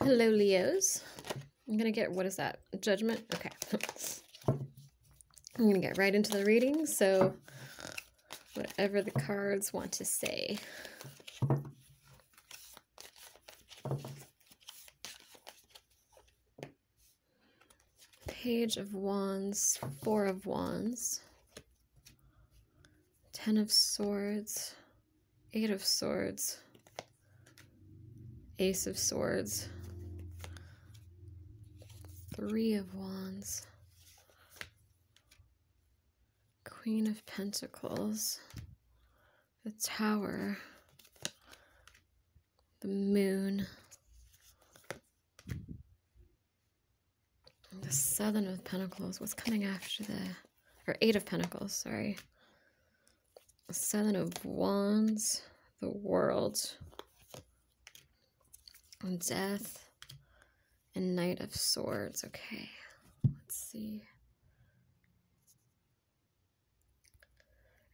Hello, Leos. I'm gonna get what is that? Judgment? Okay. I'm gonna get right into the reading, so whatever the cards want to say. Page of Wands, Four of Wands, Ten of Swords, Eight of Swords, Ace of Swords, Three of Wands, Queen of Pentacles, the Tower, the Moon, the Seven of Pentacles. What's coming after the, or Eight of Pentacles, sorry. Seven of Wands, the World, Death, and Knight of Swords. Okay, let's see.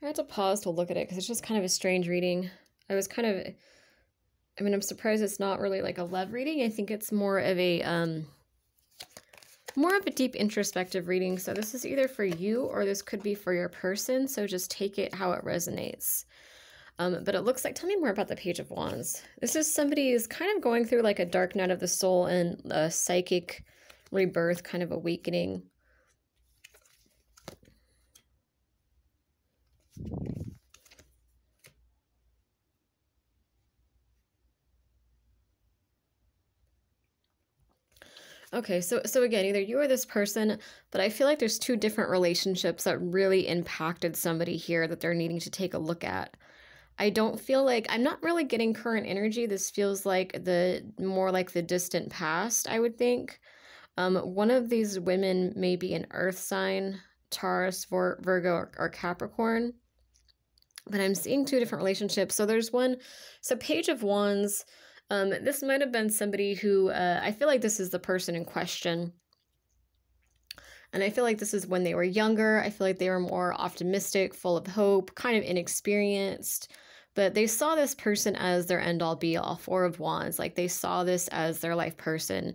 I had to pause to look at it because it's just kind of a strange reading. I was kind of, I mean, I'm surprised it's not really like a love reading. I think it's more of a, um, more of a deep introspective reading. So this is either for you or this could be for your person. So just take it how it resonates. Um, but it looks like, tell me more about the Page of Wands. This is somebody who's kind of going through like a dark night of the soul and a psychic rebirth kind of awakening. Okay, so so again, either you or this person, but I feel like there's two different relationships that really impacted somebody here that they're needing to take a look at. I don't feel like I'm not really getting current energy. This feels like the more like the distant past, I would think. Um, one of these women may be an earth sign, Taurus, Vir- Virgo, or, or Capricorn. But I'm seeing two different relationships. So there's one, so Page of Wands um, this might have been somebody who uh, I feel like this is the person in question. And I feel like this is when they were younger. I feel like they were more optimistic, full of hope, kind of inexperienced. But they saw this person as their end all be all, Four of Wands. Like they saw this as their life person,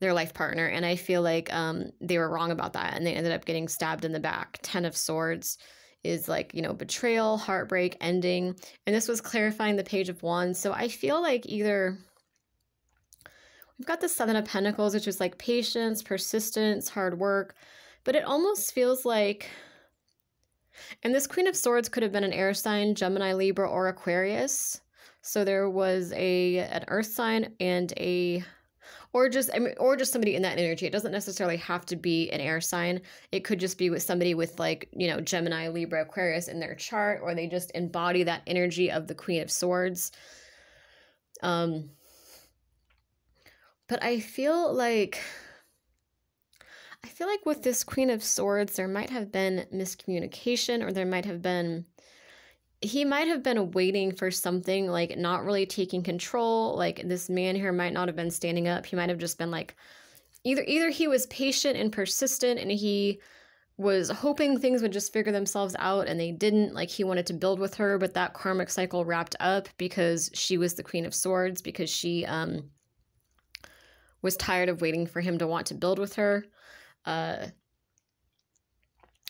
their life partner. And I feel like um, they were wrong about that. And they ended up getting stabbed in the back. Ten of Swords is like, you know, betrayal, heartbreak, ending. And this was clarifying the Page of Wands. So I feel like either we've got the Seven of Pentacles, which is like patience, persistence, hard work, but it almost feels like. And this Queen of Swords could have been an air sign, Gemini, Libra, or Aquarius. So there was a an earth sign and a or just I mean, or just somebody in that energy. It doesn't necessarily have to be an air sign. It could just be with somebody with like you know Gemini, Libra, Aquarius in their chart, or they just embody that energy of the Queen of Swords. Um, but I feel like. I feel like with this Queen of Swords, there might have been miscommunication, or there might have been he might have been waiting for something like not really taking control like this man here might not have been standing up. He might have just been like either either he was patient and persistent and he was hoping things would just figure themselves out and they didn't like he wanted to build with her but that karmic cycle wrapped up because she was the queen of swords because she um was tired of waiting for him to want to build with her uh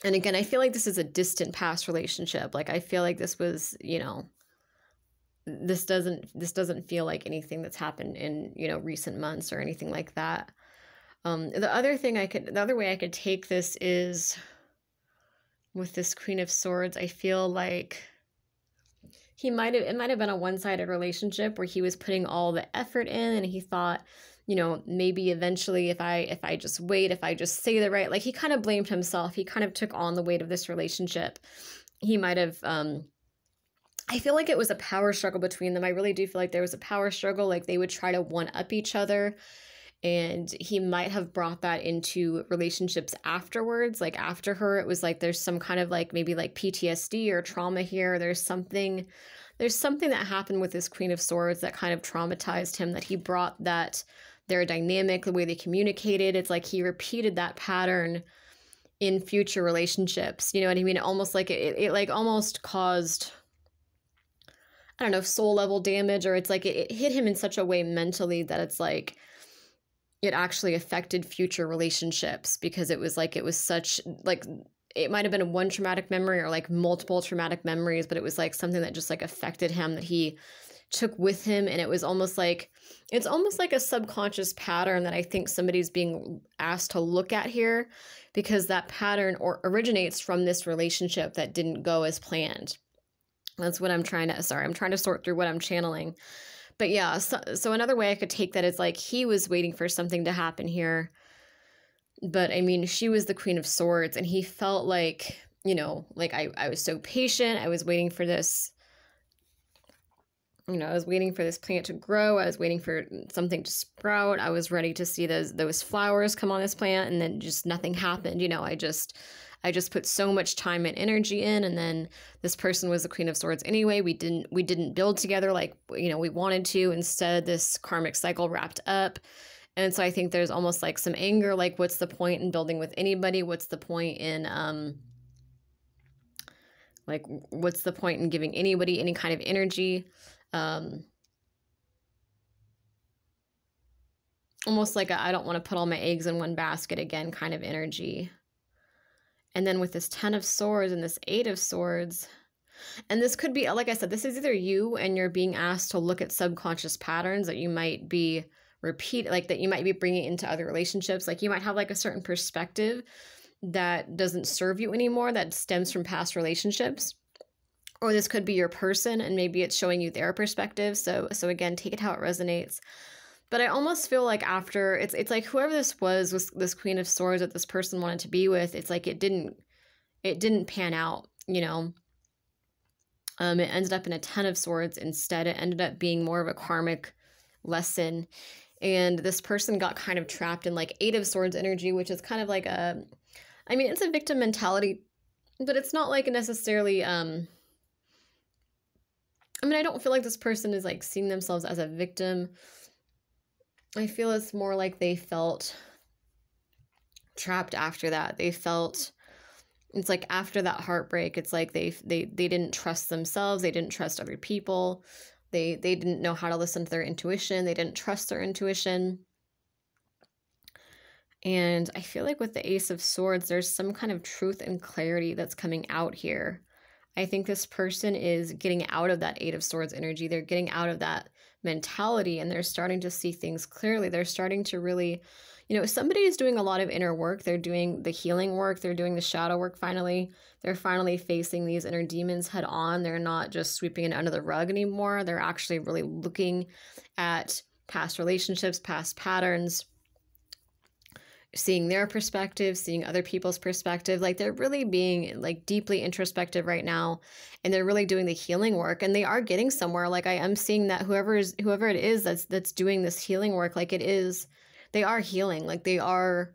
and again i feel like this is a distant past relationship. Like i feel like this was you know this doesn't this doesn't feel like anything that's happened in you know recent months or anything like that. Um the other thing i could the other way i could take this is with this queen of swords i feel like he might have it might have been a one-sided relationship where he was putting all the effort in and he thought you know, maybe eventually if I if I just wait, if I just say the right, like he kind of blamed himself. He kind of took on the weight of this relationship. He might have um I feel like it was a power struggle between them. I really do feel like there was a power struggle like they would try to one up each other and he might have brought that into relationships afterwards like after her it was like there's some kind of like maybe like PTSD or trauma here there's something there's something that happened with this queen of swords that kind of traumatized him that he brought that their dynamic, the way they communicated. It's like he repeated that pattern in future relationships. You know what I mean? Almost like it, it like almost caused I don't know, soul level damage, or it's like it, it hit him in such a way mentally that it's like it actually affected future relationships because it was like it was such like it might have been one traumatic memory or like multiple traumatic memories but it was like something that just like affected him that he took with him and it was almost like it's almost like a subconscious pattern that i think somebody's being asked to look at here because that pattern or originates from this relationship that didn't go as planned that's what i'm trying to sorry i'm trying to sort through what i'm channeling but yeah, so, so another way I could take that is like he was waiting for something to happen here. But I mean, she was the Queen of Swords, and he felt like, you know, like I, I was so patient. I was waiting for this, you know, I was waiting for this plant to grow. I was waiting for something to sprout. I was ready to see those those flowers come on this plant, and then just nothing happened. You know, I just I just put so much time and energy in and then this person was the queen of swords anyway. We didn't we didn't build together like you know we wanted to. Instead this karmic cycle wrapped up. And so I think there's almost like some anger like what's the point in building with anybody? What's the point in um like what's the point in giving anybody any kind of energy? Um almost like I don't want to put all my eggs in one basket again kind of energy. And then with this 10 of swords and this 8 of swords, and this could be, like I said, this is either you and you're being asked to look at subconscious patterns that you might be repeat, like that you might be bringing into other relationships. Like you might have like a certain perspective that doesn't serve you anymore, that stems from past relationships. Or this could be your person and maybe it's showing you their perspective. So so again, take it how it resonates. But I almost feel like after it's it's like whoever this was was this Queen of Swords that this person wanted to be with. It's like it didn't it didn't pan out, you know. Um, it ended up in a Ten of Swords instead. It ended up being more of a karmic lesson, and this person got kind of trapped in like Eight of Swords energy, which is kind of like a, I mean, it's a victim mentality, but it's not like necessarily. Um, I mean, I don't feel like this person is like seeing themselves as a victim I feel it's more like they felt trapped after that. They felt it's like after that heartbreak, it's like they they they didn't trust themselves, they didn't trust other people. They they didn't know how to listen to their intuition, they didn't trust their intuition. And I feel like with the Ace of Swords, there's some kind of truth and clarity that's coming out here. I think this person is getting out of that Eight of Swords energy. They're getting out of that mentality and they're starting to see things clearly. They're starting to really, you know, somebody is doing a lot of inner work. They're doing the healing work, they're doing the shadow work finally. They're finally facing these inner demons head on. They're not just sweeping it under the rug anymore. They're actually really looking at past relationships, past patterns, seeing their perspective, seeing other people's perspective. Like they're really being like deeply introspective right now and they're really doing the healing work and they are getting somewhere. Like I am seeing that whoever is whoever it is that's that's doing this healing work, like it is they are healing. Like they are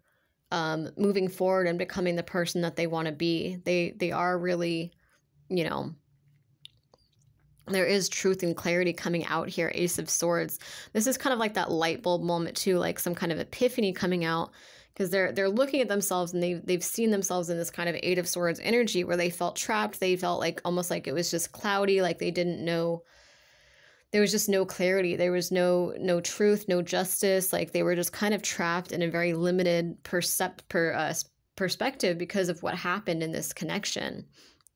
um moving forward and becoming the person that they want to be. They they are really, you know, there is truth and clarity coming out here ace of swords this is kind of like that light bulb moment too like some kind of epiphany coming out because they're they're looking at themselves and they've they've seen themselves in this kind of eight of swords energy where they felt trapped they felt like almost like it was just cloudy like they didn't know there was just no clarity. There was no no truth no justice. Like they were just kind of trapped in a very limited percept per uh, perspective because of what happened in this connection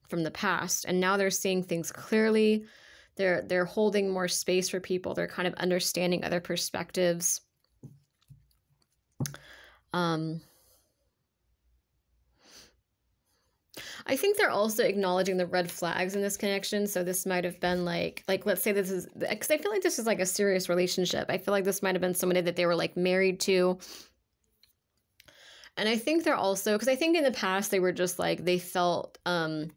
from the past. And now they're seeing things clearly. They're they're holding more space for people. They're kind of understanding other perspectives. Um, I think they're also acknowledging the red flags in this connection. So this might have been like, like let's say this is because I feel like this is like a serious relationship. I feel like this might have been somebody that they were like married to. And I think they're also because I think in the past they were just like they felt um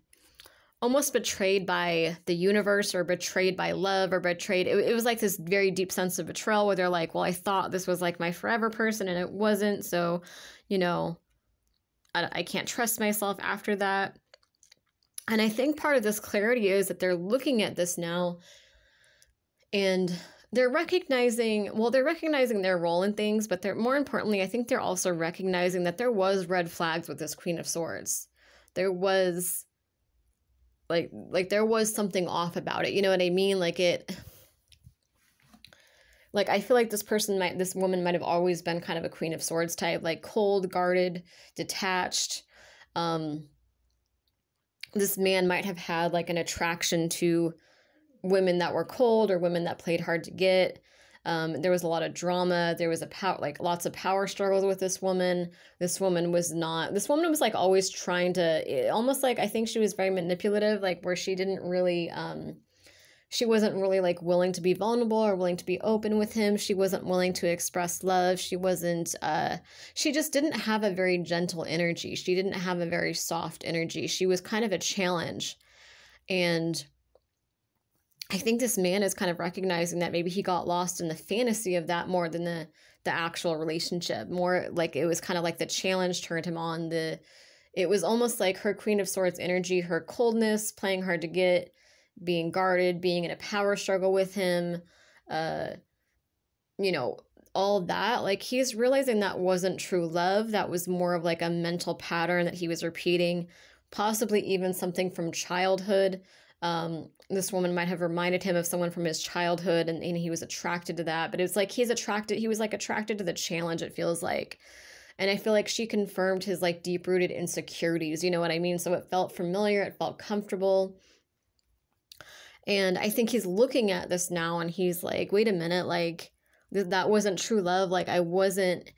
almost betrayed by the universe or betrayed by love or betrayed it, it was like this very deep sense of betrayal where they're like well i thought this was like my forever person and it wasn't so you know I, can't trust myself after that. And i think part of this clarity is that they're looking at this now and they're recognizing well they're recognizing their role in things but they're more importantly i think they're also recognizing that there was red flags with this queen of swords. There was like like there was something off about it. You know what i mean? Like it like I feel like this person might this woman might have always been kind of a queen of swords type, like cold, guarded, detached. Um this man might have had like an attraction to women that were cold or women that played hard to get. Um, there was a lot of drama. There was a power, like lots of power struggles with this woman. This woman was not. This woman was like always trying to, almost like I think she was very manipulative, like where she didn't really. Um, she wasn't really like willing to be vulnerable or willing to be open with him. She wasn't willing to express love. She wasn't uh she just didn't have a very gentle energy. She didn't have a very soft energy. She was kind of a challenge. And I think this man is kind of recognizing that maybe he got lost in the fantasy of that more than the the actual relationship. More like it was kind of like the challenge turned him on. The it was almost like her Queen of Swords energy, her coldness, playing hard to get, being guarded, being in a power struggle with him, uh, you know, all that. Like he's realizing that wasn't true love. That was more of like a mental pattern that he was repeating, possibly even something from childhood um, this woman might have reminded him of someone from his childhood and, and he was attracted to that but it's like he's attracted he was like attracted to the challenge it feels like and i feel like she confirmed his like deep rooted insecurities you know what i mean so it felt familiar it felt comfortable and i think he's looking at this now and he's like wait a minute like th- that wasn't true love. Like i wasn't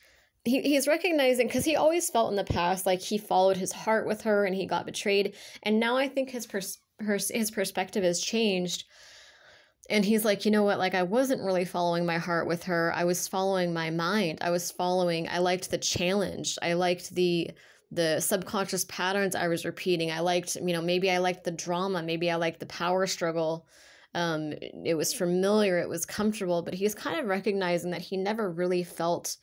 he, he's recognizing because he always felt in the past like he followed his heart with her and he got betrayed. And now i think his pers- her his perspective has changed. And he's like you know what? Like i wasn't really following my heart with her. I was following my mind. I was following i liked the challenge. I liked the the subconscious patterns i was repeating. I liked you know maybe i liked the drama maybe i liked the power struggle. Um it was familiar it was comfortable but he's kind of recognizing that he never really felt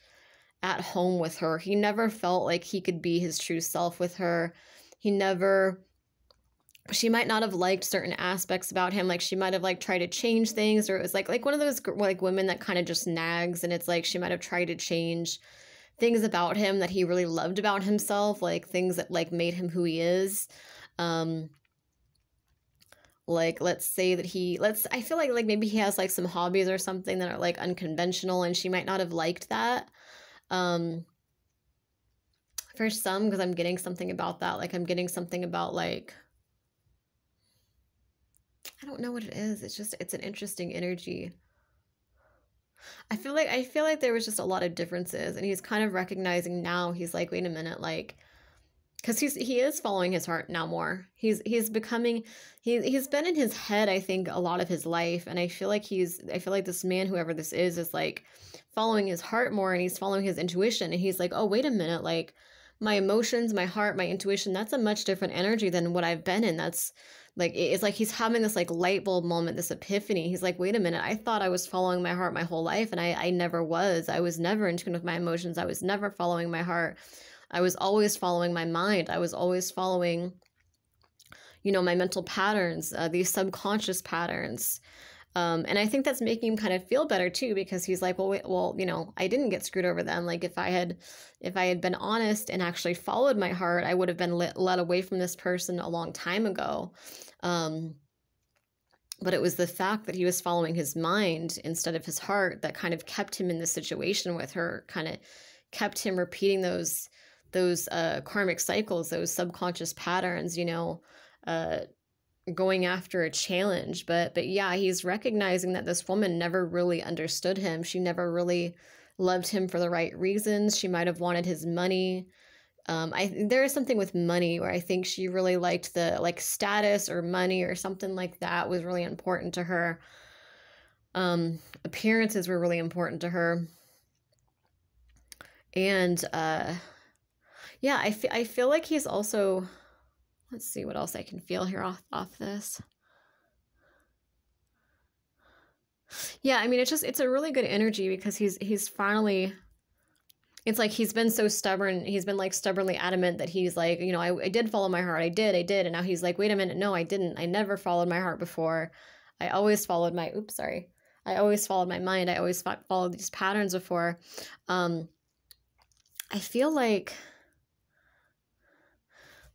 at home with her. He never felt like he could be his true self with her. He never she might not have liked certain aspects about him like she might have like tried to change things or it was like like one of those like women that kind of just nags and it's like she might have tried to change things about him that he really loved about himself like things that like made him who he is um like let's say that he let's i feel like like maybe he has like some hobbies or something that are like unconventional and she might not have liked that um for some because i'm getting something about that like i'm getting something about like I don't know what it is. It's just it's an interesting energy. I feel like I feel like there was just a lot of differences and he's kind of recognizing now he's like wait a minute like cuz he's he is following his heart now more. He's he's becoming he he's been in his head I think a lot of his life and I feel like he's I feel like this man whoever this is is like following his heart more and he's following his intuition and he's like oh wait a minute like my emotions, my heart, my intuition, that's a much different energy than what I've been in. That's like it's like he's having this like light bulb moment this epiphany. He's like wait a minute. I thought i was following my heart my whole life and i i never was. I was never in tune with my emotions. I was never following my heart. I was always following my mind. I was always following you know my mental patterns uh, these subconscious patterns um, and I think that's making him kind of feel better too, because he's like, well, wait, well, you know, I didn't get screwed over then. Like if I had, if I had been honest and actually followed my heart, I would have been let, led away from this person a long time ago. Um, but it was the fact that he was following his mind instead of his heart that kind of kept him in the situation with her, kind of kept him repeating those those uh, karmic cycles, those subconscious patterns, you know, uh, going after a challenge but but yeah he's recognizing that this woman never really understood him. She never really loved him for the right reasons. She might have wanted his money. Um i there is something with money where i think she really liked the like status or money or something like that was really important to her. Um appearances were really important to her. And uh yeah I, I feel like he's also Let's see what else I can feel here off, off this. Yeah, I mean it's just it's a really good energy because he's he's finally it's like he's been so stubborn he's been like stubbornly adamant that he's like you know I, I did follow my heart i did i did and now he's like wait a minute no i didn't i never followed my heart before i always followed my oops sorry i always followed my mind i always followed these patterns before um i feel like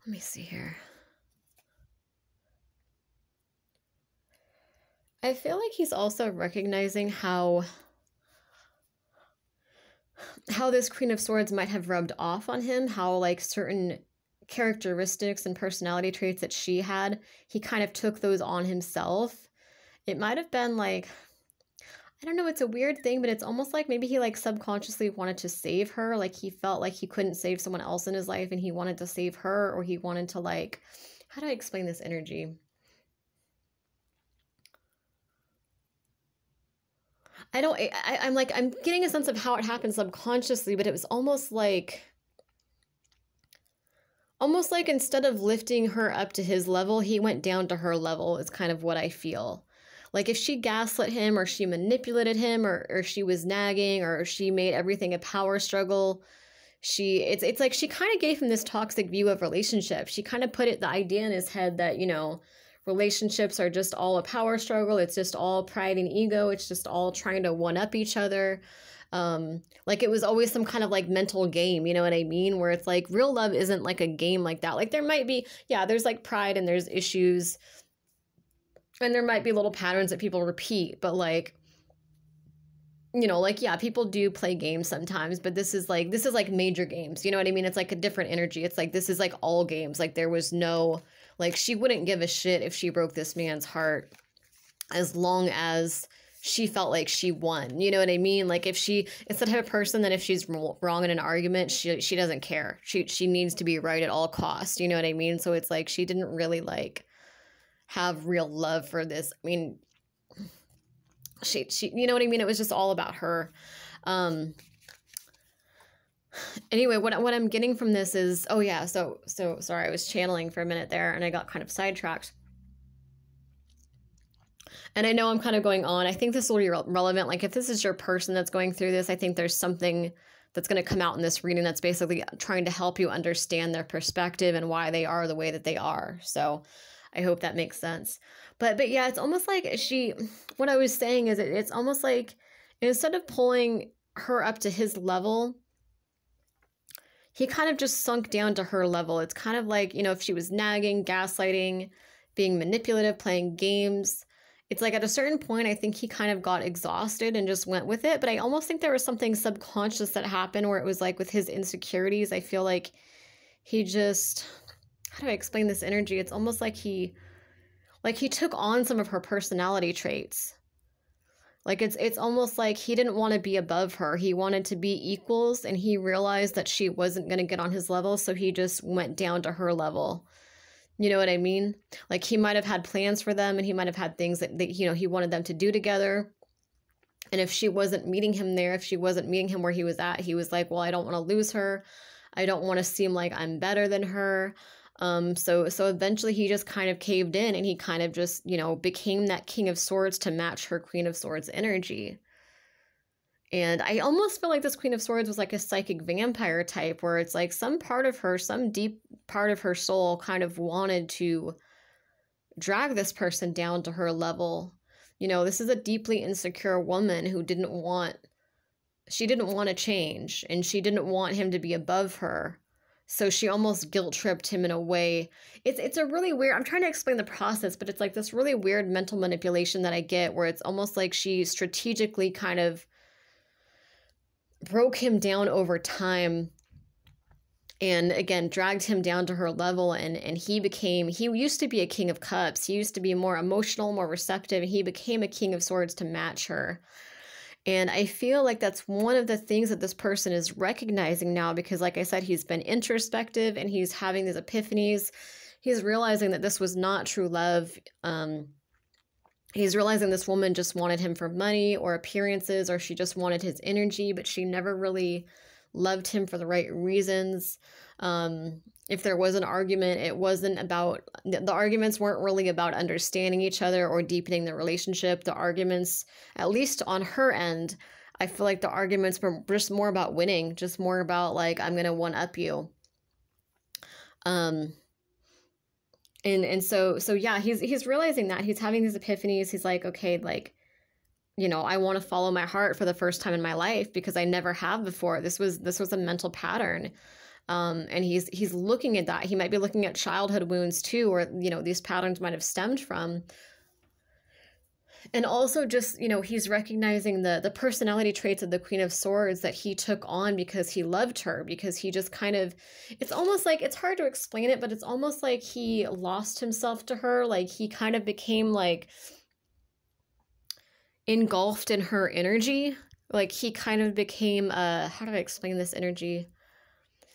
let me see here. I feel like he's also recognizing how how this Queen of Swords might have rubbed off on him, how like certain characteristics and personality traits that she had, he kind of took those on himself. It might have been like I don't know, it's a weird thing, but it's almost like maybe he like subconsciously wanted to save her, like he felt like he couldn't save someone else in his life and he wanted to save her or he wanted to like how do I explain this energy? I don't I, I'm like I'm getting a sense of how it happened subconsciously, but it was almost like almost like instead of lifting her up to his level, he went down to her level, is kind of what I feel. Like if she gaslit him or she manipulated him or, or she was nagging or she made everything a power struggle, she it's it's like she kind of gave him this toxic view of relationships. She kind of put it the idea in his head that, you know, relationships are just all a power struggle. It's just all pride and ego. It's just all trying to one up each other. Um, like it was always some kind of like mental game, you know what I mean? Where it's like real love isn't like a game like that. Like there might be, yeah, there's like pride and there's issues and there might be little patterns that people repeat, but like, you know, like yeah, people do play games sometimes, but this is like this is like major games. You know what I mean? It's like a different energy. It's like this is like all games. Like there was no like she wouldn't give a shit if she broke this man's heart as long as she felt like she won. You know what I mean? Like if she it's the type of person that if she's wrong in an argument, she she doesn't care. She she needs to be right at all costs. You know what I mean? So it's like she didn't really like have real love for this. I mean, she she you know what I mean? It was just all about her. Um anyway, what what I'm getting from this is oh yeah, so so sorry, I was channeling for a minute there and I got kind of sidetracked. And I know I'm kind of going on. I think this will be re- relevant. Like if this is your person that's going through this, I think there's something that's going to come out in this reading that's basically trying to help you understand their perspective and why they are the way that they are. So I hope that makes sense. But but yeah, it's almost like she what I was saying is it, it's almost like instead of pulling her up to his level, he kind of just sunk down to her level. It's kind of like, you know, if she was nagging, gaslighting, being manipulative, playing games, it's like at a certain point, I think he kind of got exhausted and just went with it. But I almost think there was something subconscious that happened where it was like with his insecurities, I feel like he just, how do I explain this energy? It's almost like he, like he took on some of her personality traits like it's it's almost like he didn't want to be above her. He wanted to be equals and he realized that she wasn't going to get on his level, so he just went down to her level. You know what I mean? Like he might have had plans for them and he might have had things that, that you know he wanted them to do together. And if she wasn't meeting him there, if she wasn't meeting him where he was at, he was like, "Well, I don't want to lose her. I don't want to seem like I'm better than her. Um, so so eventually he just kind of caved in and he kind of just, you know, became that king of swords to match her queen of swords energy. And I almost feel like this Queen of Swords was like a psychic vampire type, where it's like some part of her, some deep part of her soul kind of wanted to drag this person down to her level. You know, this is a deeply insecure woman who didn't want, she didn't want to change and she didn't want him to be above her. So she almost guilt tripped him in a way. It's it's a really weird. I'm trying to explain the process, but it's like this really weird mental manipulation that I get where it's almost like she strategically kind of broke him down over time and again dragged him down to her level and and he became he used to be a king of cups he used to be more emotional more receptive and he became a king of swords to match her and I feel like that's one of the things that this person is recognizing now because, like I said, he's been introspective and he's having these epiphanies. He's realizing that this was not true love. Um, he's realizing this woman just wanted him for money or appearances, or she just wanted his energy, but she never really loved him for the right reasons. Um, if there was an argument, it wasn't about the arguments weren't really about understanding each other or deepening the relationship. The arguments, at least on her end, I feel like the arguments were just more about winning, just more about like I'm gonna one up you. Um and and so so yeah, he's he's realizing that he's having these epiphanies. He's like, okay, like you know, I want to follow my heart for the first time in my life because I never have before. This was this was a mental pattern um, and he's he's looking at that. He might be looking at childhood wounds too or you know these patterns might have stemmed from. And also just you know he's recognizing the the personality traits of the queen of swords that he took on because he loved her because he just kind of it's almost like it's hard to explain it but it's almost like he lost himself to her. Like he kind of became like engulfed in her energy. Like he kind of became uh how do i explain this energy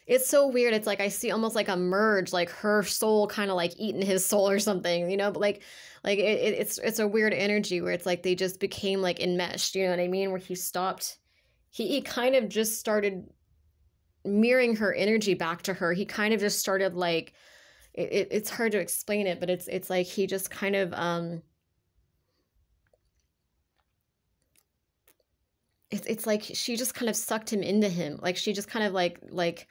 it's so weird it's like i see almost like a merge like her soul kind of like eating his soul or something you know but like like it, it, it's it's a weird energy where it's like they just became like enmeshed you know what i mean? Where he stopped he, he kind of just started mirroring her energy back to her. He kind of just started like it, it, it's hard to explain it but it's it's like he just kind of um it's, it's like she just kind of sucked him into him. Like she just kind of like like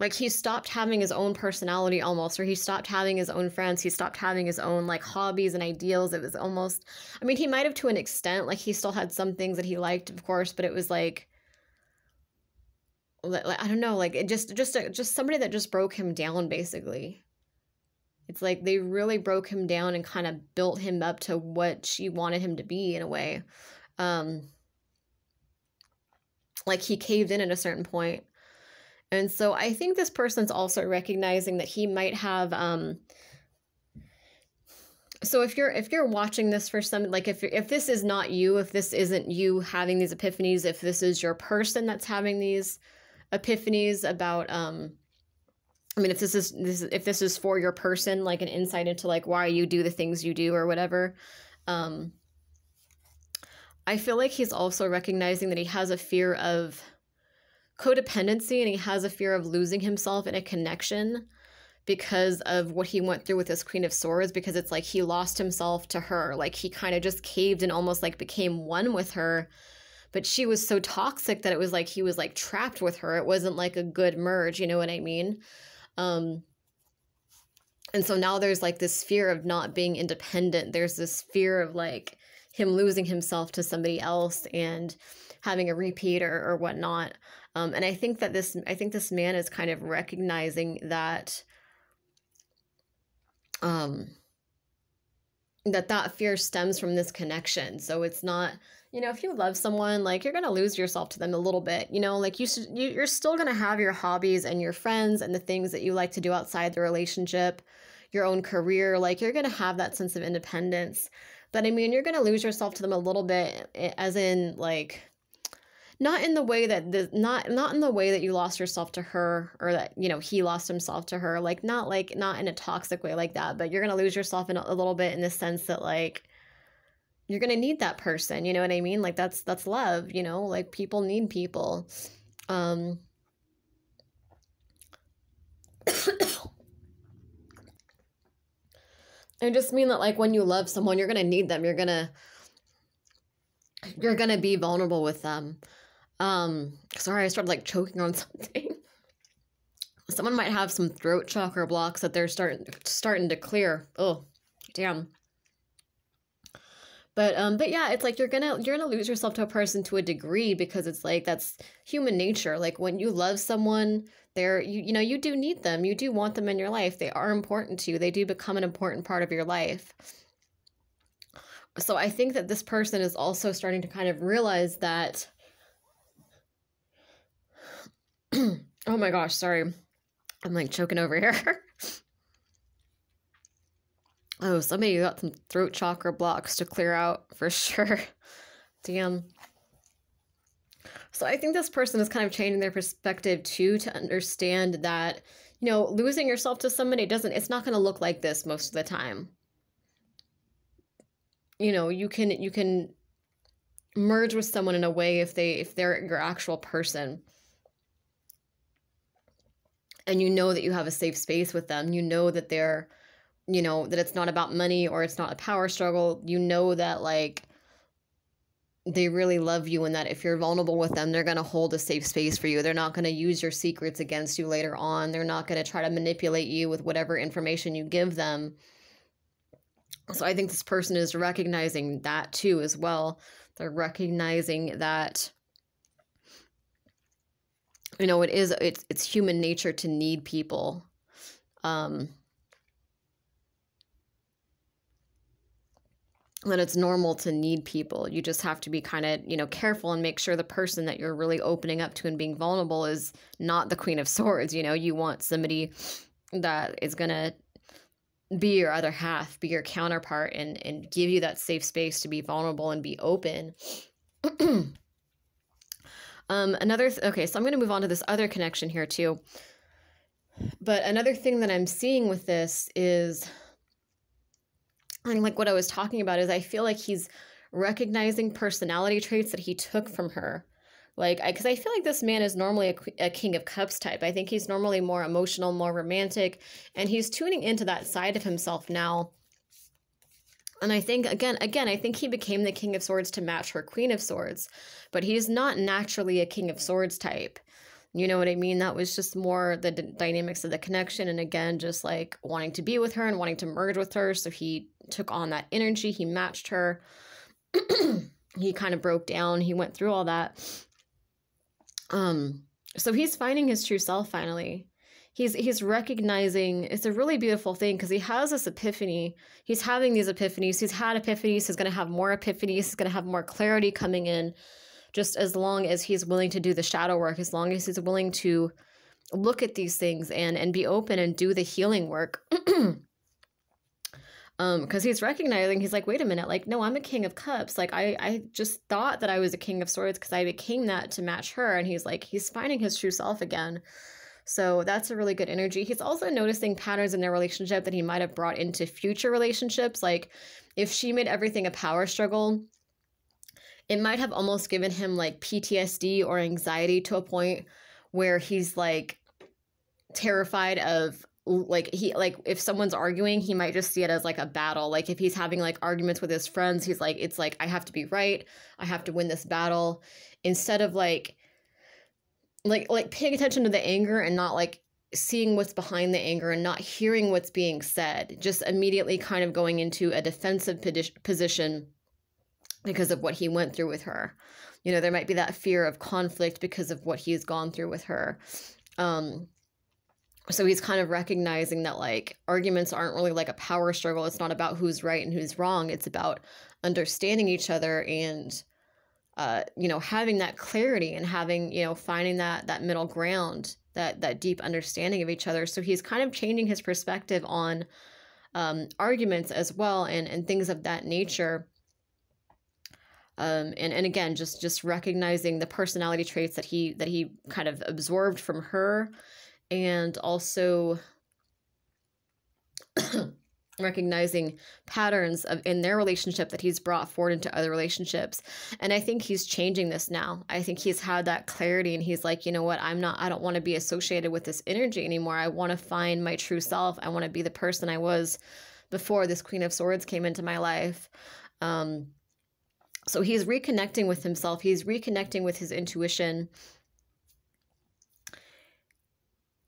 like he stopped having his own personality almost or he stopped having his own friends. He stopped having his own like hobbies and ideals. It was almost i mean he might have to an extent like he still had some things that he liked of course but it was like i don't know like it just just just somebody that just broke him down basically. It's like they really broke him down and kind of built him up to what she wanted him to be in a way. Um like he caved in at a certain point and so I think this person's also recognizing that he might have um so if you're if you're watching this for some like if if this is not you, if this isn't you having these epiphanies, if this is your person that's having these epiphanies about um I mean if this is this if this is for your person like an insight into like why you do the things you do or whatever um I feel like he's also recognizing that he has a fear of codependency and he has a fear of losing himself in a connection because of what he went through with this queen of swords because it's like he lost himself to her. Like he kind of just caved and almost like became one with her. But she was so toxic that it was like he was like trapped with her. It wasn't like a good merge you know what i mean? Um and so now there's like this fear of not being independent. There's this fear of like him losing himself to somebody else and having a repeat or, or whatnot um, and I think that this, I think this man is kind of recognizing that, um, that that fear stems from this connection. So it's not, you know, if you love someone, like you're gonna lose yourself to them a little bit. You know, like you should, you, you're still gonna have your hobbies and your friends and the things that you like to do outside the relationship, your own career. Like you're gonna have that sense of independence. But I mean, you're gonna lose yourself to them a little bit, eh, as in like not in the way that the not not in the way that you lost yourself to her or that you know he lost himself to her like not like not in a toxic way like that but you're gonna lose yourself in a, a little bit in the sense that like you're gonna need that person you know what i mean like that's that's love you know like people need people um I just mean that like when you love someone, you're gonna need them. You're gonna you're gonna be vulnerable with them. Um, sorry, I started like choking on something. Someone might have some throat chakra blocks that they're starting starting to clear. Oh, damn. But um, but yeah, it's like you're gonna you're gonna lose yourself to a person to a degree because it's like that's human nature. Like when you love someone, they're you you know you do need them. You do want them in your life. They are important to you. They do become an important part of your life. So I think that this person is also starting to kind of realize that oh my gosh, sorry. I'm like choking over here. oh, somebody got some throat chakra blocks to clear out for sure. Damn. So I think this person is kind of changing their perspective too to understand that, you know, losing yourself to somebody doesn't, it's not going to look like this most of the time. You know, you can, you can merge with someone in a way if they, if they're your actual person and you know that you have a safe space with them you know that they're you know that it's not about money or it's not a power struggle you know that like they really love you and that if you're vulnerable with them they're going to hold a safe space for you. They're not going to use your secrets against you later on. They're not going to try to manipulate you with whatever information you give them. So i think this person is recognizing that too as well. They're recognizing that you know it is it's it's human nature to need people um that it's normal to need people. You just have to be kind of, you know, careful and make sure the person that you're really opening up to and being vulnerable is not the Queen of Swords. You know, you want somebody that is going to be your other half, be your counterpart, and, and give you that safe space to be vulnerable and be open. um, another, th- okay, so I'm going to move on to this other connection here too. But another thing that I'm seeing with this is and like what I was talking about is I feel like he's recognizing personality traits that he took from her. Like, because I, I, feel like this man is normally a, a king of cups type. I think he's normally more emotional, more romantic, and he's tuning into that side of himself now. And I think again, again, I think he became the king of swords to match her queen of swords, but he's not naturally a king of swords type. You know what I mean? That was just more the dynamics of the connection. And again, just like wanting to be with her and wanting to merge with her. So he took on that energy, he matched her. he kind of broke down, he went through all that. Um, so he's finding his true self finally. He's he's recognizing it's a really beautiful thing because he has this epiphany. He's having these epiphanies. He's had epiphanies. He's gonna have more epiphanies. He's gonna have more clarity coming in just as long as he's willing to do the shadow work, as long as he's willing to look at these things and and be open and do the healing work. um because he's recognizing he's like wait a minute like no i'm a king of cups like i i just thought that i was a king of swords because i became that to match her and he's like he's finding his true self again so that's a really good energy. He's also noticing patterns in their relationship that he might have brought into future relationships. Like if she made everything a power struggle it might have almost given him like PTSD or anxiety to a point where he's like terrified of like he like if someone's arguing he might just see it as like a battle. Like if he's having like arguments with his friends he's like it's like i have to be right. I have to win this battle. Instead of like like like paying attention to the anger and not like seeing what's behind the anger and not hearing what's being said just immediately kind of going into a defensive position because of what he went through with her. You know, there might be that fear of conflict because of what he's gone through with her. Um, so he's kind of recognizing that like arguments aren't really like a power struggle. It's not about who's right and who's wrong. It's about understanding each other and uh, you know, having that clarity and having, you know, finding that that middle ground, that that deep understanding of each other. So he's kind of changing his perspective on um, arguments as well and and things of that nature um, and and again just just recognizing the personality traits that he that he kind of absorbed from her and also recognizing patterns of in their relationship that he's brought forward into other relationships. And i think he's changing this now. I think he's had that clarity and he's like you know what? I'm not i don't want to be associated with this energy anymore. I want to find my true self. I want to be the person i was before this queen of swords came into my life. Um so he's reconnecting with himself, he's reconnecting with his intuition.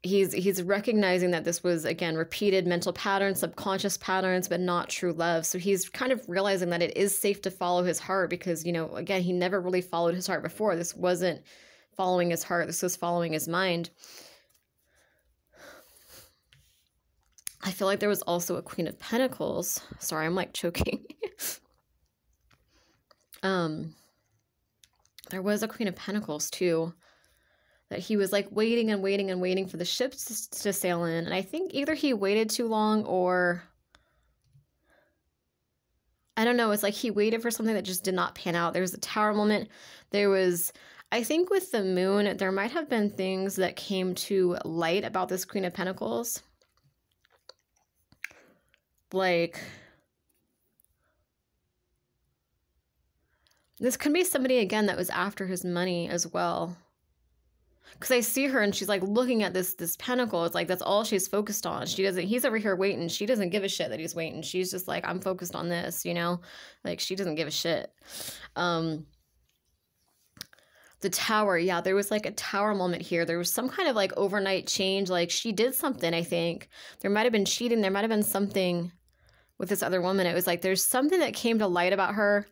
He's he's recognizing that this was again repeated mental patterns, subconscious patterns, but not true love. So he's kind of realizing that it is safe to follow his heart because, you know, again, he never really followed his heart before. This wasn't following his heart, this was following his mind. I feel like there was also a Queen of Pentacles. Sorry, I'm like choking. Um, there was a Queen of Pentacles too. That he was like waiting and waiting and waiting for the ships to sail in. And I think either he waited too long or I don't know. It's like he waited for something that just did not pan out. There was a tower moment. There was, I think, with the moon, there might have been things that came to light about this Queen of Pentacles. Like, This could be somebody again that was after his money as well. Cause I see her and she's like looking at this this pentacle. It's like that's all she's focused on. She doesn't he's over here waiting. She doesn't give a shit that he's waiting. She's just like, I'm focused on this, you know? Like she doesn't give a shit. Um the tower, yeah, there was like a tower moment here. There was some kind of like overnight change. Like she did something, I think. There might have been cheating. There might have been something with this other woman. It was like there's something that came to light about her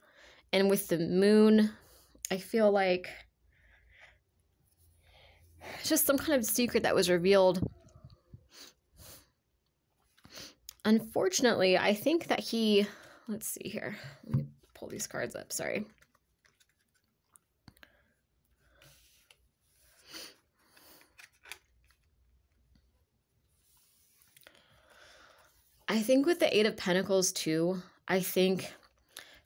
and with the moon, I feel like just some kind of secret that was revealed. Unfortunately, I think that he, let's see here. Let me pull these cards up. Sorry. I think with the Eight of Pentacles too, I think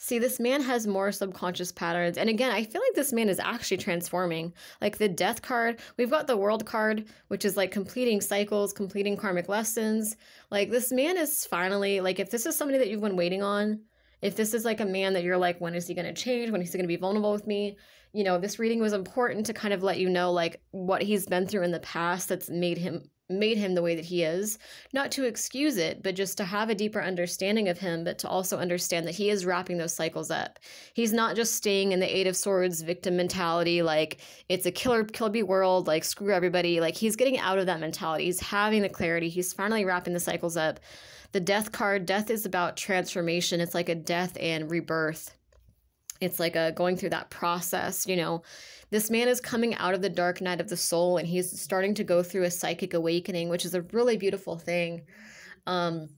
See, this man has more subconscious patterns. And again, I feel like this man is actually transforming. Like the death card, we've got the world card, which is like completing cycles, completing karmic lessons. Like this man is finally, like, if this is somebody that you've been waiting on, if this is like a man that you're like, when is he going to change? When is he going to be vulnerable with me? You know, this reading was important to kind of let you know, like, what he's been through in the past that's made him made him the way that he is, not to excuse it, but just to have a deeper understanding of him, but to also understand that he is wrapping those cycles up. He's not just staying in the Eight of Swords victim mentality, like it's a killer, kill be world, like screw everybody. Like he's getting out of that mentality. He's having the clarity. He's finally wrapping the cycles up. The death card, death is about transformation. It's like a death and rebirth. It's like a going through that process, you know this man is coming out of the dark night of the soul and he's starting to go through a psychic awakening, which is a really beautiful thing. Um,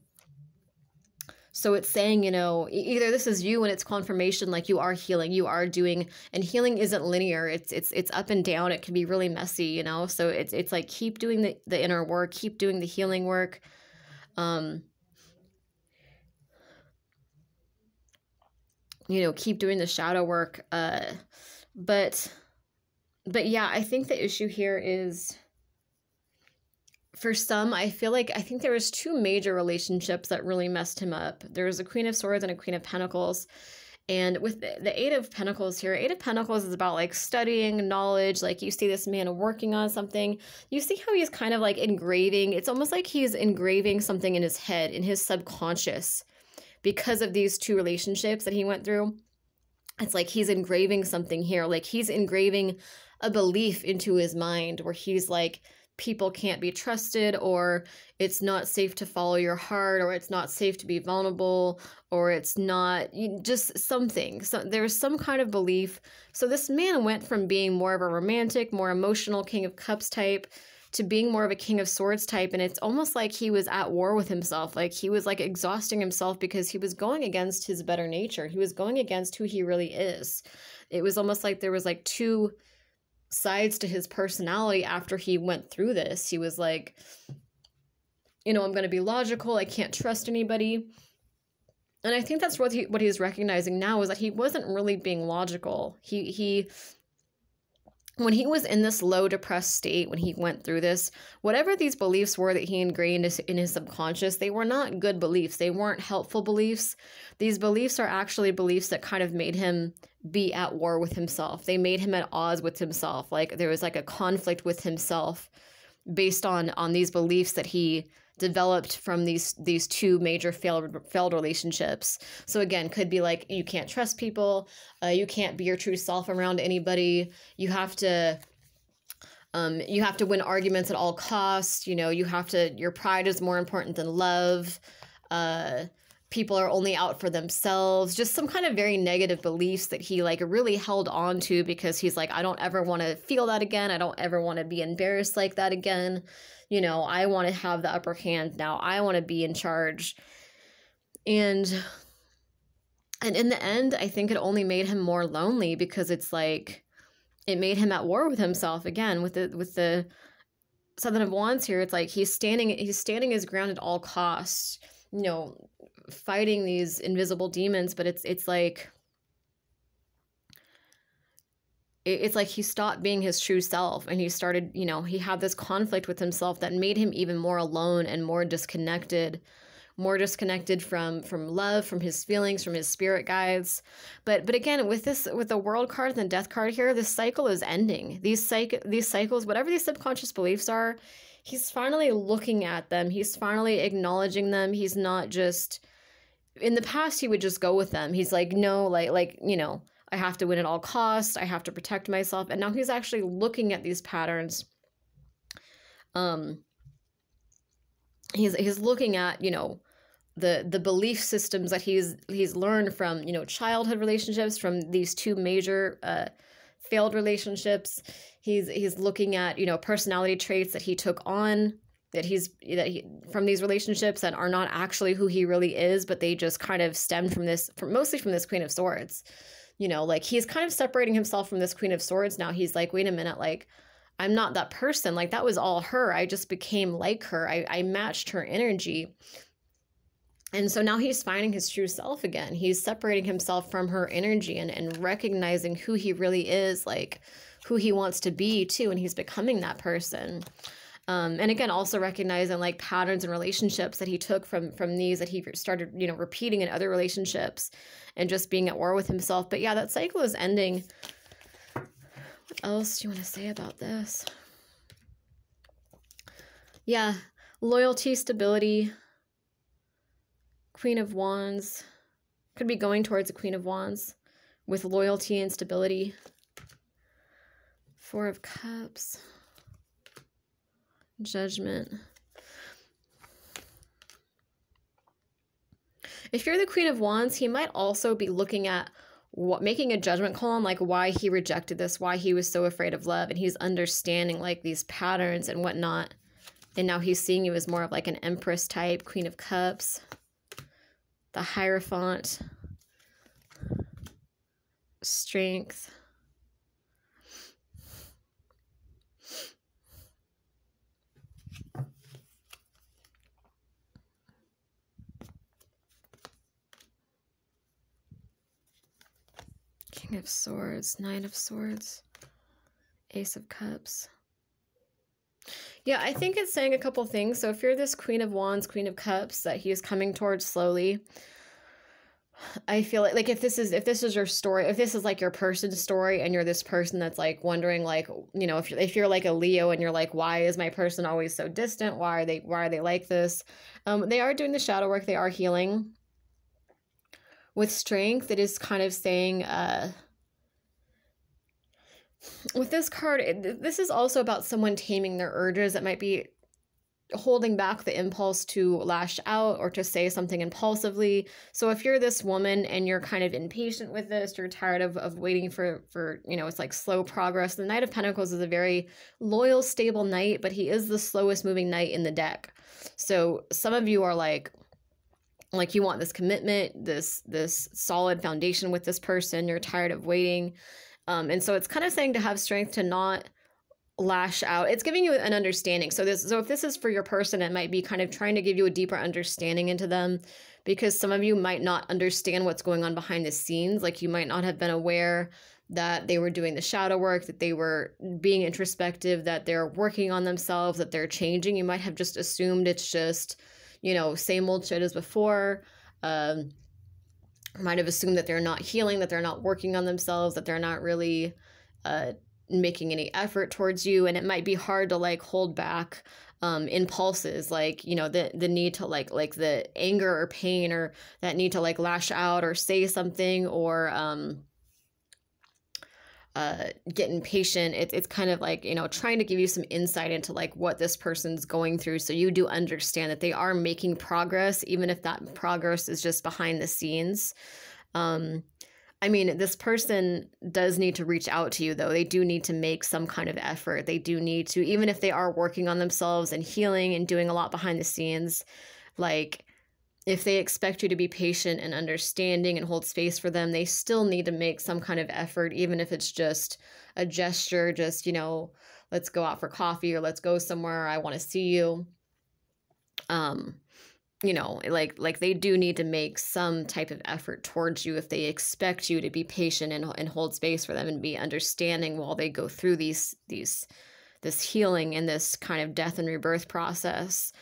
so it's saying, you know, either this is you and it's confirmation like you are healing, you are doing and healing isn't linear. It's it's it's up and down. It can be really messy, you know. So it's it's like keep doing the, the inner work, keep doing the healing work. Um you know, keep doing the shadow work. Uh but but yeah, I think the issue here is for some, I feel like I think there was two major relationships that really messed him up. There was a Queen of Swords and a Queen of Pentacles. And with the, the Eight of Pentacles here, Eight of Pentacles is about like studying knowledge. Like you see this man working on something. You see how he's kind of like engraving. It's almost like he's engraving something in his head, in his subconscious, because of these two relationships that he went through. It's like he's engraving something here. Like he's engraving a belief into his mind where he's like people can't be trusted or it's not safe to follow your heart or it's not safe to be vulnerable or it's not just something so there's some kind of belief so this man went from being more of a romantic more emotional king of cups type to being more of a king of swords type and it's almost like he was at war with himself like he was like exhausting himself because he was going against his better nature he was going against who he really is it was almost like there was like two sides to his personality after he went through this. He was like, you know, I'm going to be logical. I can't trust anybody. And I think that's what he what he's recognizing now is that he wasn't really being logical. He he when he was in this low depressed state when he went through this whatever these beliefs were that he ingrained in his subconscious they were not good beliefs they weren't helpful beliefs these beliefs are actually beliefs that kind of made him be at war with himself. They made him at odds with himself. Like there was like a conflict with himself based on on these beliefs that he developed from these these two major failed failed relationships. So again, could be like you can't trust people, uh, you can't be your true self around anybody. You have to um, you have to win arguments at all costs. You know, you have to. Your pride is more important than love. Uh, people are only out for themselves just some kind of very negative beliefs that he like really held on to because he's like i don't ever want to feel that again i don't ever want to be embarrassed like that again you know i want to have the upper hand now. I want to be in charge. And and in the end i think it only made him more lonely because it's like it made him at war with himself again with the with the seven of wands here. It's like he's standing he's standing his ground at all costs you know fighting these invisible demons but it's it's like it's like he stopped being his true self and he started you know he had this conflict with himself that made him even more alone and more disconnected more disconnected from from love from his feelings from his spirit guides. But but again with this with the world card and the death card here this cycle is ending. These psych these cycles whatever these subconscious beliefs are he's finally looking at them. He's finally acknowledging them. He's not just in the past he would just go with them. He's like no like like you know i have to win at all costs. I have to protect myself. And now he's actually looking at these patterns. Um he's he's looking at you know the the belief systems that he's he's learned from you know childhood relationships from these two major uh failed relationships. He's he's looking at you know personality traits that he took on that he's that he from these relationships that are not actually who he really is but they just kind of stemmed from this from mostly from this queen of swords you know like he's kind of separating himself from this queen of swords now. He's like wait a minute like i'm not that person. Like that was all her. I just became like her. I, I matched her energy. And so now he's finding his true self again. He's separating himself from her energy and, and recognizing who he really is like who he wants to be too and he's becoming that person um, and again also recognizing like patterns and relationships that he took from from these that he started you know repeating in other relationships and just being at war with himself. But yeah that cycle is ending. What else do you want to say about this? Yeah loyalty stability queen of wands. Could be going towards a queen of wands with loyalty and stability. Four of cups Judgment. If you're the Queen of Wands, he might also be looking at what making a judgment call on like why he rejected this, why he was so afraid of love, and he's understanding like these patterns and whatnot. And now he's seeing you as more of like an Empress type, Queen of Cups, the Hierophant, strength. King of Swords, Nine of Swords, Ace of Cups. Yeah, I think it's saying a couple things. So if you're this Queen of Wands, Queen of Cups that he is coming towards slowly, I feel like like if this is if this is your story, if this is like your person's story and you're this person that's like wondering like, you know, if you're, if you're like a Leo and you're like why is my person always so distant? Why are they why are they like this? Um they are doing the shadow work, they are healing with strength, it is kind of saying, uh, with this card, this is also about someone taming their urges that might be holding back the impulse to lash out or to say something impulsively. So if you're this woman and you're kind of impatient with this, you're tired of, of waiting for for, you know, it's like slow progress. The Knight of Pentacles is a very loyal, stable knight, but he is the slowest moving knight in the deck. So some of you are like, like you want this commitment this this solid foundation with this person you're tired of waiting. Um, and so it's kind of saying to have strength to not lash out. It's giving you an understanding. So this so if this is for your person it might be kind of trying to give you a deeper understanding into them because some of you might not understand what's going on behind the scenes. Like you might not have been aware that they were doing the shadow work that they were being introspective that they're working on themselves that they're changing. You might have just assumed it's just you know, same old shit as before. Um, might have assumed that they're not healing, that they're not working on themselves, that they're not really uh, making any effort towards you. And it might be hard to like hold back um, impulses, like, you know, the, the need to like, like the anger or pain or that need to like lash out or say something or, um, uh, get impatient. It, it's kind of like, you know, trying to give you some insight into like what this person's going through. So you do understand that they are making progress, even if that progress is just behind the scenes. Um, I mean, this person does need to reach out to you, though. They do need to make some kind of effort. They do need to, even if they are working on themselves and healing and doing a lot behind the scenes, like if they expect you to be patient and understanding and hold space for them, they still need to make some kind of effort, even if it's just a gesture, just, you know, let's go out for coffee or let's go somewhere. I want to see you. Um, you know, like like they do need to make some type of effort towards you if they expect you to be patient and, and hold space for them and be understanding while they go through these these this healing and this kind of death and rebirth process.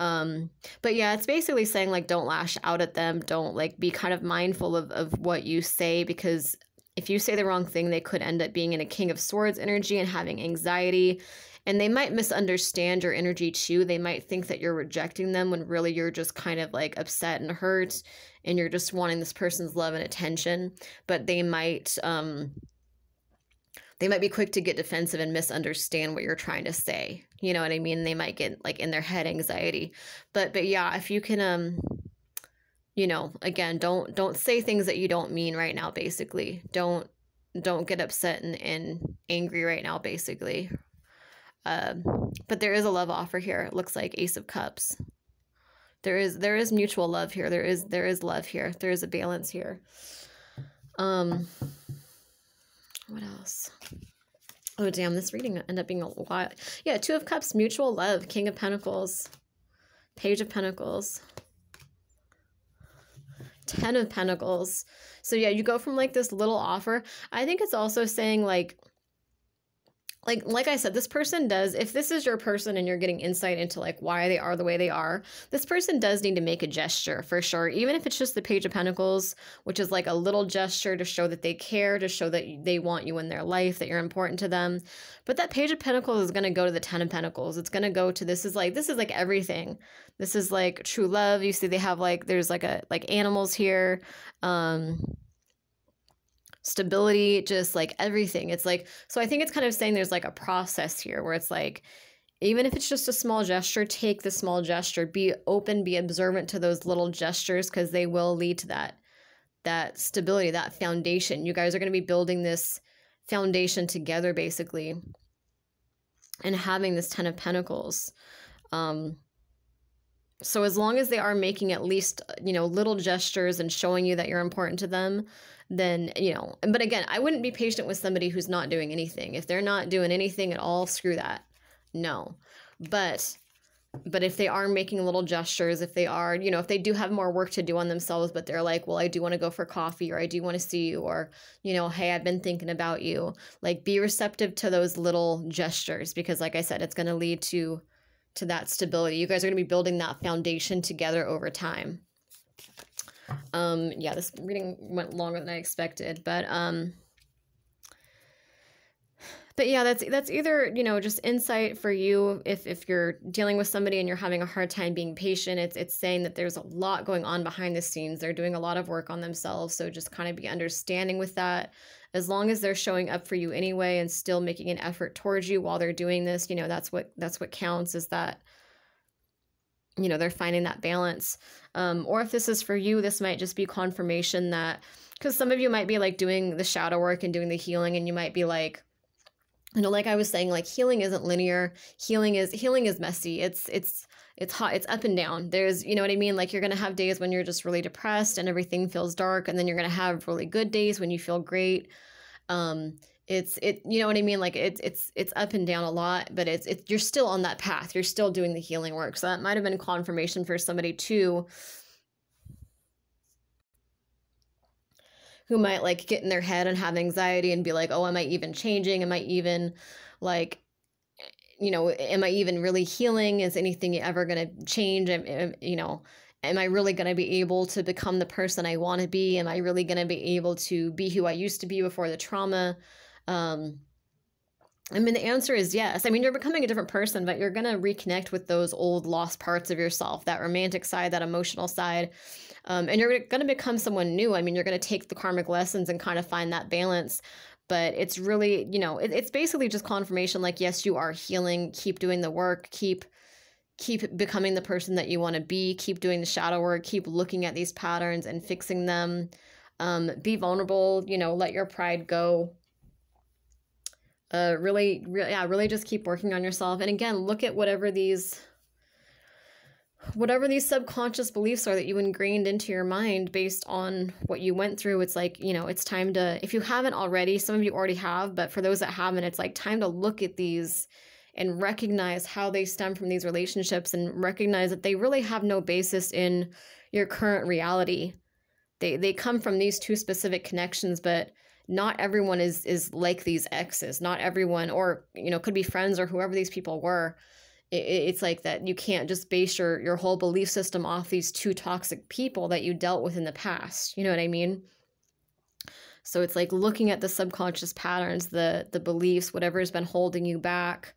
Um, but yeah, it's basically saying like don't lash out at them, don't like be kind of mindful of, of what you say because if you say the wrong thing, they could end up being in a King of Swords energy and having anxiety. And they might misunderstand your energy too. They might think that you're rejecting them when really you're just kind of like upset and hurt and you're just wanting this person's love and attention. But they might um they might be quick to get defensive and misunderstand what you're trying to say. You know what I mean? They might get like in their head anxiety. But but yeah, if you can um you know, again, don't don't say things that you don't mean right now basically. Don't don't get upset and, and angry right now basically. Um, but there is a love offer here. It looks like Ace of Cups. There is there is mutual love here. There is there is love here. There is a balance here. Um what else? Oh damn, this reading ended up being a lot. Yeah, Two of Cups, mutual love, King of Pentacles, Page of Pentacles. Ten of Pentacles. So yeah, you go from like this little offer. I think it's also saying like like like I said, this person does if this is your person and you're getting insight into like why they are the way they are, this person does need to make a gesture for sure. Even if it's just the page of pentacles, which is like a little gesture to show that they care, to show that they want you in their life, that you're important to them. But that page of pentacles is going to go to the 10 of pentacles. It's going to go to this is like this is like everything. This is like true love. You see they have like there's like a like animals here. Um stability, just like everything. It's like, so I think it's kind of saying there's like a process here where it's like, even if it's just a small gesture, take the small gesture. Be open, be observant to those little gestures because they will lead to that that stability, that foundation. You guys are going to be building this foundation together basically and having this 10 of pentacles. Um so as long as they are making at least, you know, little gestures and showing you that you're important to them, then you know but again i wouldn't be patient with somebody who's not doing anything. If they're not doing anything at all screw that. No. But but if they are making little gestures if they are you know if they do have more work to do on themselves but they're like well i do want to go for coffee or i do want to see you or you know hey i've been thinking about you like be receptive to those little gestures because like i said it's going to lead to to that stability. You guys are going to be building that foundation together over time um, yeah, this reading went longer than I expected, but um, but yeah, that's that's either you know just insight for you if if you're dealing with somebody and you're having a hard time being patient. It's it's saying that there's a lot going on behind the scenes. They're doing a lot of work on themselves, so just kind of be understanding with that. As long as they're showing up for you anyway and still making an effort towards you while they're doing this, you know that's what that's what counts. Is that you know they're finding that balance. Um, or if this is for you this might just be confirmation that because some of you might be like doing the shadow work and doing the healing and you might be like you know like i was saying like healing isn't linear. Healing is healing is messy. It's it's it's hot it's up and down. There's you know what i mean? Like you're gonna have days when you're just really depressed and everything feels dark and then you're gonna have really good days when you feel great. Um it's it you know what i mean? Like it's it's it's up and down a lot but it's it's you're still on that path. You're still doing the healing work. So that might have been confirmation for somebody too who might like get in their head and have anxiety and be like oh am i even changing? Am i even like you know am i even really healing? Is anything ever going to change? Am, am, you know am I really going to be able to become the person I want to be? Am I really going to be able to be who I used to be before the trauma? Um, I mean, the answer is yes. I mean, you're becoming a different person, but you're going to reconnect with those old lost parts of yourself, that romantic side, that emotional side. Um, and you're going to become someone new. I mean, you're going to take the karmic lessons and kind of find that balance. But it's really, you know, it, it's basically just confirmation like, yes, you are healing. Keep doing the work. Keep keep becoming the person that you want to be keep doing the shadow work keep looking at these patterns and fixing them um, be vulnerable you know let your pride go uh, really, really, yeah, really just keep working on yourself. And again, look at whatever these, whatever these subconscious beliefs are that you ingrained into your mind based on what you went through. It's like, you know, it's time to, if you haven't already, some of you already have, but for those that haven't, it's like time to look at these and recognize how they stem from these relationships and recognize that they really have no basis in your current reality. They, they come from these two specific connections, but not everyone is is like these exes. Not everyone or you know could be friends or whoever these people were. It, it's like that you can't just base your your whole belief system off these two toxic people that you dealt with in the past. You know what i mean? So it's like looking at the subconscious patterns the the beliefs whatever has been holding you back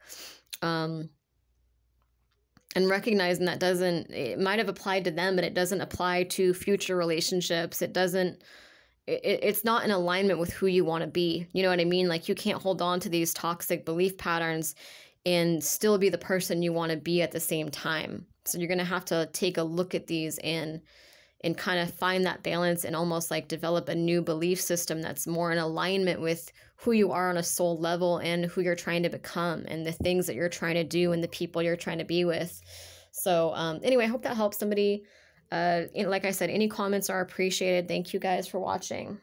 um and recognizing that doesn't it might have applied to them but it doesn't apply to future relationships. It doesn't it, it's not in alignment with who you want to be. You know what I mean? Like you can't hold on to these toxic belief patterns and still be the person you want to be at the same time. So you're going to have to take a look at these and and kind of find that balance and almost like develop a new belief system that's more in alignment with who you are on a soul level and who you're trying to become and the things that you're trying to do and the people you're trying to be with. So, um, anyway, I hope that helps somebody. Uh, like I said, any comments are appreciated. Thank you guys for watching.